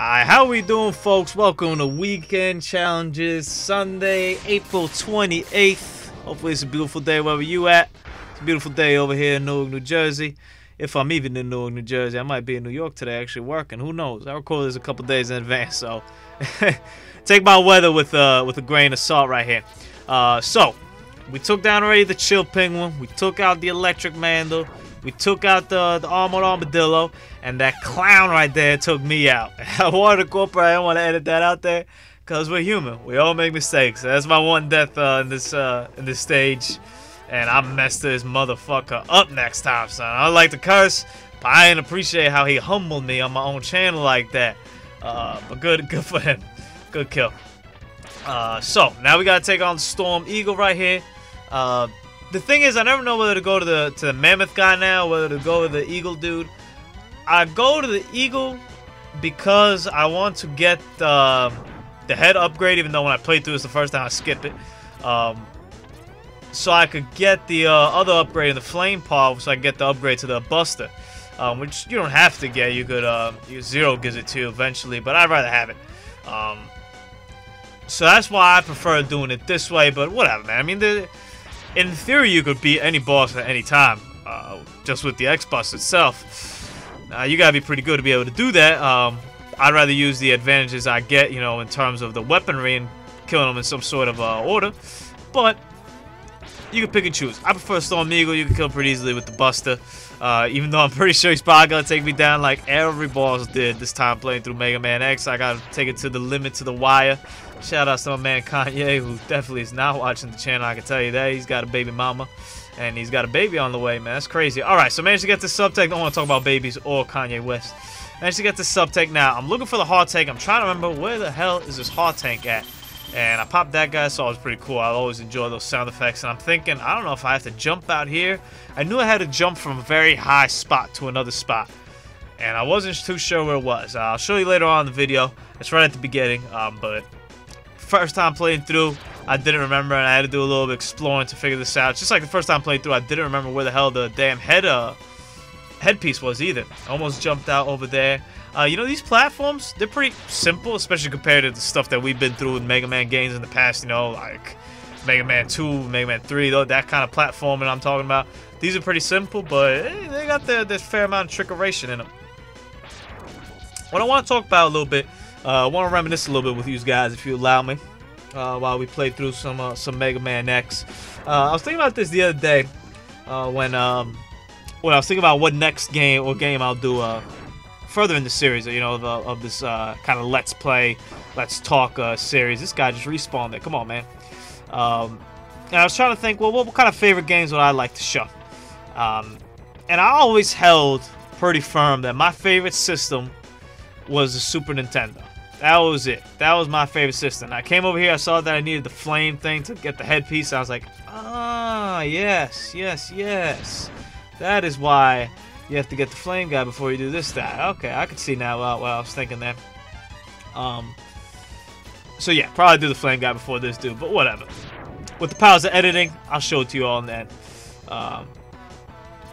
Hi, how we doing, folks? Welcome to Weekend Challenges, Sunday, April 28th. Hopefully it's a beautiful day wherever you at. It's a beautiful day over here in Newark, New Jersey. If I'm even in Newark, New Jersey, I might be in New York today actually working. Who knows? I record this a couple days in advance, so take my weather with uh with a grain of salt right here. Uh, so we took down already the chill penguin. We took out the electric mandrill. We took out the, the armored armadillo, and that clown right there took me out. I wanted to corporate, I don't want to edit that out there, cause we're human. We all make mistakes. That's my one death uh, in this uh, in this stage, and I messed this motherfucker up next time, son. I like to curse, but I didn't appreciate how he humbled me on my own channel like that. Uh, but good, good for him. Good kill. Uh, so now we gotta take on Storm Eagle right here. Uh, the thing is, I never know whether to go to the to the mammoth guy now, whether to go to the eagle dude. I go to the eagle because I want to get the the head upgrade. Even though when I played through this the first time, I skip it. Um, so I could get the uh, other upgrade in the flame paw, so I can get the upgrade to the buster, um, which you don't have to get. You could uh, zero gives it to you eventually, but I'd rather have it. Um, so that's why I prefer doing it this way. But whatever, man. I mean the in theory, you could beat any boss at any time, uh, just with the X-Bus itself. Uh, you gotta be pretty good to be able to do that. Um, I'd rather use the advantages I get, you know, in terms of the weaponry and killing them in some sort of uh, order. But you can pick and choose. I prefer Storm Eagle. You can kill pretty easily with the Buster. Uh, even though I'm pretty sure he's probably gonna take me down like every boss did this time playing through Mega Man X. I gotta take it to the limit, to the wire. Shout out to my man Kanye, who definitely is not watching the channel. I can tell you that he's got a baby mama, and he's got a baby on the way, man. That's crazy. All right, so managed to get the sub tank. Don't want to talk about babies or Kanye West. Managed to get the sub tank now. I'm looking for the heart tank. I'm trying to remember where the hell is this heart tank at. And I popped that guy, so it was pretty cool. I always enjoy those sound effects. And I'm thinking, I don't know if I have to jump out here. I knew I had to jump from a very high spot to another spot. And I wasn't too sure where it was. I'll show you later on in the video. It's right at the beginning. Um, but first time playing through, I didn't remember. And I had to do a little bit exploring to figure this out. Just like the first time playing through, I didn't remember where the hell the damn head uh, headpiece was either. Almost jumped out over there. Uh, you know, these platforms, they're pretty simple, especially compared to the stuff that we've been through in Mega Man games in the past, you know, like Mega Man 2, Mega Man 3, though, that kind of platforming I'm talking about. These are pretty simple, but hey, they got their, their fair amount of trickeration in them. What I want to talk about a little bit, uh, I want to reminisce a little bit with you guys, if you allow me, uh, while we play through some uh, some Mega Man X. Uh, I was thinking about this the other day uh, when um, when I was thinking about what next game or game I'll do uh, further in the series, you know, the, of this uh, kind of let's play, let's talk uh, series. This guy just respawned it. Come on, man. Um, and I was trying to think, well, what, what, kind of favorite games would I like to show? Um, and I always held pretty firm that my favorite system was the Super Nintendo. That was it. That was my favorite system. I came over here, I saw that I needed the flame thing to get the headpiece. I was like, ah, yes, yes, yes. That is why you have to get the flame guy before you do this that. Okay, I can see now what, what I was thinking there. Um, so yeah, probably do the flame guy before this dude, but whatever. With the powers of editing, I'll show it to you all in end. Um,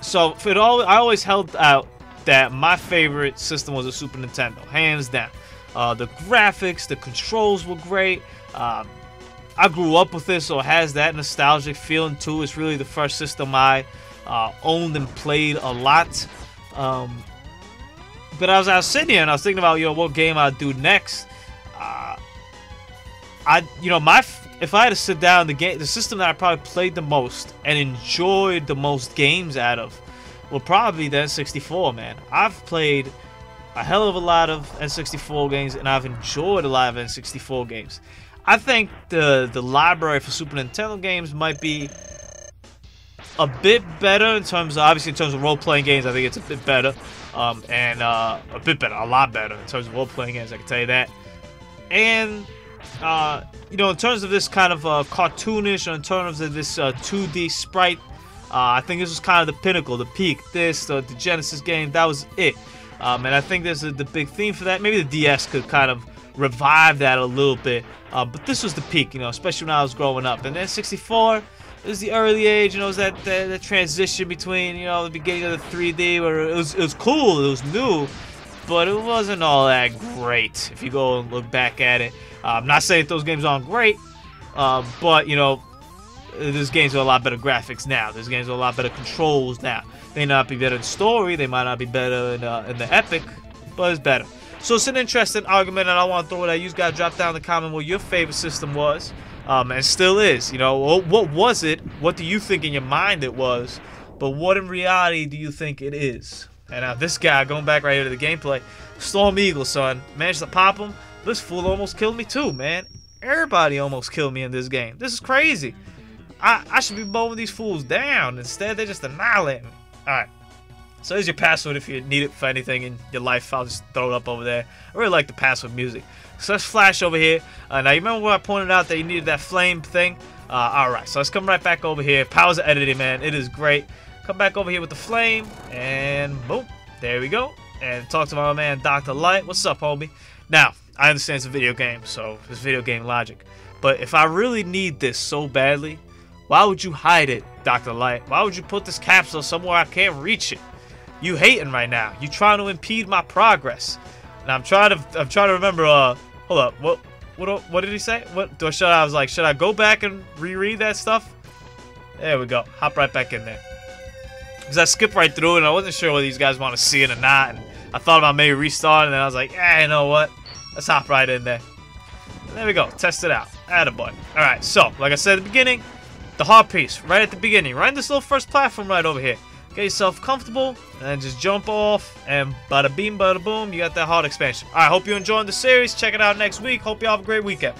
so for it all, I always held out that my favorite system was a Super Nintendo, hands down. Uh, the graphics, the controls were great. Um, I grew up with it, so it has that nostalgic feeling too. It's really the first system I uh, owned and played a lot. Um, but as I was sitting here and I was thinking about, you know, what game I'd do next, uh, I, you know, my if I had to sit down, the game, the system that I probably played the most and enjoyed the most games out of, would probably the N64. Man, I've played a hell of a lot of N64 games and I've enjoyed a lot of N64 games. I think the the library for Super Nintendo games might be a bit better in terms of obviously in terms of role playing games. I think it's a bit better, um, and uh, a bit better, a lot better in terms of role playing games. I can tell you that. And uh, you know, in terms of this kind of uh, cartoonish, or in terms of this 2D uh, sprite, uh, I think this was kind of the pinnacle, the peak. This, the, the Genesis game, that was it. Um, and I think there's the big theme for that. Maybe the DS could kind of revive that a little bit. Uh, but this was the peak, you know, especially when I was growing up. And then 64 it was the early age, you know, it was that, that, transition between, you know, the beginning of the 3D where it was, it was cool, it was new, but it wasn't all that great if you go and look back at it. Uh, I'm not saying those games aren't great, uh, but you know, there's games with a lot better graphics now. There's games with a lot better controls now. They may not be better in story, they might not be better in, uh, in the epic, but it's better. So it's an interesting argument, and I want to throw it at you. guys. Drop down in the comment what your favorite system was, um, and still is. You know, what was it? What do you think in your mind it was? But what in reality do you think it is? And now this guy, going back right here to the gameplay, Storm Eagle, son, managed to pop him. This fool almost killed me too, man. Everybody almost killed me in this game. This is crazy. I, I should be mowing these fools down. Instead, they just annihilate me. Alright. So there's your password if you need it for anything in your life. I'll just throw it up over there. I really like the password music. So let's flash over here. Uh, now, you remember where I pointed out that you needed that flame thing? Uh, Alright, so let's come right back over here. Powers of editing, man. It is great. Come back over here with the flame. And boom. There we go. And talk to my man, Dr. Light. What's up, homie? Now, I understand it's a video game, so it's video game logic. But if I really need this so badly, why would you hide it, Dr. Light? Why would you put this capsule somewhere I can't reach it? You hating right now. You trying to impede my progress. And I'm trying to I'm trying to remember uh hold up. What what what did he say? What do I should I was like, should I go back and reread that stuff? There we go. Hop right back in there. Because I skipped right through and I wasn't sure whether these guys want to see it or not. And I thought about maybe restarting and I was like, yeah, you know what? Let's hop right in there. And there we go. Test it out. Attaboy. Alright, so, like I said at the beginning, the hard piece, right at the beginning, right in this little first platform right over here. Get yourself comfortable, and just jump off, and bada beam, bada boom, you got that hard expansion. I hope you're enjoying the series. Check it out next week. Hope you all have a great weekend.